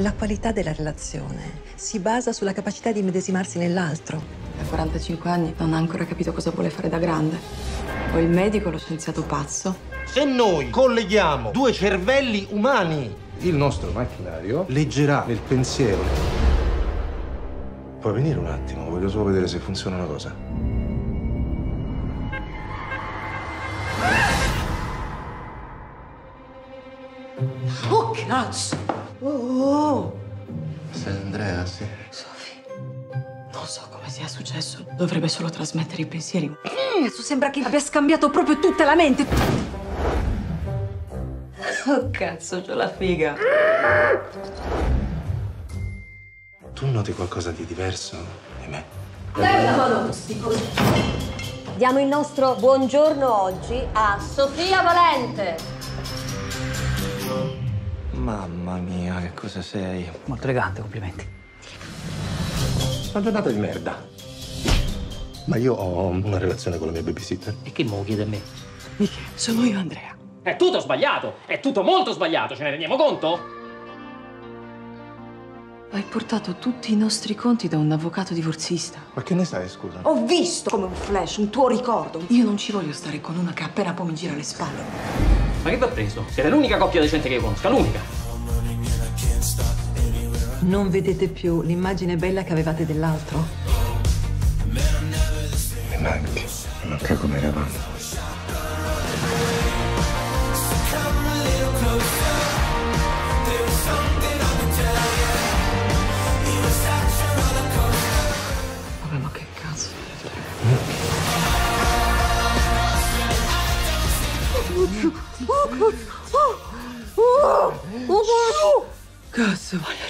La qualità della relazione si basa sulla capacità di medesimarsi nell'altro. A 45 anni non ha ancora capito cosa vuole fare da grande. O il medico, lo scienziato pazzo. Se noi colleghiamo due cervelli umani, il nostro macchinario leggerà nel pensiero. Puoi venire un attimo? Voglio solo vedere se funziona una cosa. Oh, cazzo! Oh! Sei Andrea, sì. Sophie, non so come sia successo. Dovrebbe solo trasmettere i pensieri. Adesso sembra che abbia scambiato proprio tutta la mente. Oh, cazzo, c'ho la figa. Tu noti qualcosa di diverso di me? Diamo il nostro buongiorno oggi a Sofia Valente. Mamma mia, che cosa sei? Molto elegante, complimenti. Una giornata di merda. Ma io ho una relazione con la mia babysitter. E che mo chiede a me? Michele, sono io, Andrea. È tutto sbagliato! È tutto molto sbagliato, ce ne rendiamo conto? Hai portato tutti i nostri conti da un avvocato divorzista. Ma che ne sai, scusa? Ho visto come un flash un tuo ricordo. Io non ci voglio stare con una che appena poi mi gira le spalle. Ma che va preso? Siete l'unica coppia decente che io conosca, l'unica. Non vedete più l'immagine bella che avevate dell'altro? Mi manchi. Mi manca come eravamo. Vabbè, ma che cazzo? Cazzo, vai